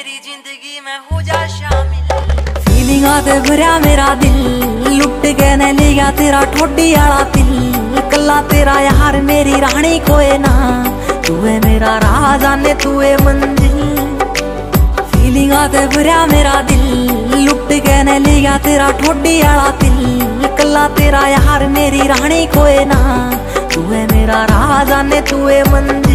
मेरी ज़िंदगी में हो जा शामिल। फीलिंग आते भरया मेरा दिल, लुट के ने लिया तेरा ठोडी आला दिल कला तेरा यार, मेरी रानी कोई ना। तू है मेरा राजा ने तू है मंजिल। फीलिंग आते भरया मेरा दिल, लुट के ने लिया तेरा ठोडी आला दिल कला तेरा यार, मेरी रानी कोई ना। तू है मेरा राजा ने तू है मंजिल